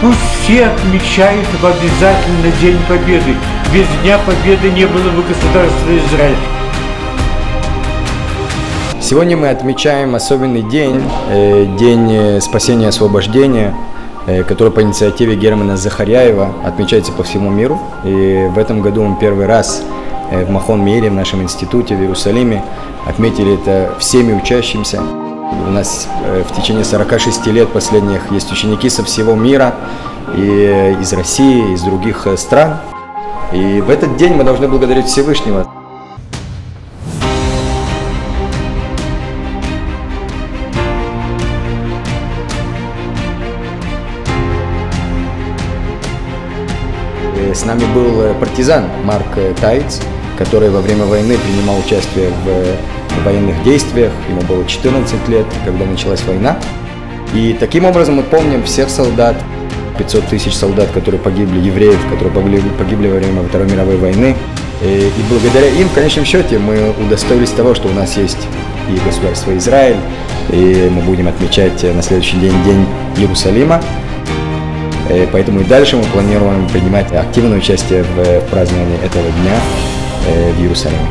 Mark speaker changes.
Speaker 1: Пусть все отмечают в обязательно День Победы. Без Дня Победы не было бы государства Израиль.
Speaker 2: Сегодня мы отмечаем особенный день, э, День спасения и освобождения, э, который по инициативе Германа Захаряева отмечается по всему миру. И в этом году мы первый раз э, в Махон Мире, в нашем институте в Иерусалиме, отметили это всеми учащимся. У нас в течение 46 лет последних есть ученики со всего мира, и из России, и из других стран. И в этот день мы должны благодарить Всевышнего. С нами был партизан Марк Тайц, который во время войны принимал участие в военных действиях. Ему было 14 лет, когда началась война. И таким образом мы помним всех солдат, 500 тысяч солдат, которые погибли, евреев, которые погибли, погибли во время Второй мировой войны. И, и благодаря им, в конечном счете, мы удостоились того, что у нас есть и государство Израиль, и мы будем отмечать на следующий день День Иерусалима. Э, поэтому и дальше мы планируем принимать активное участие в праздновании этого дня э, в Иерусалиме.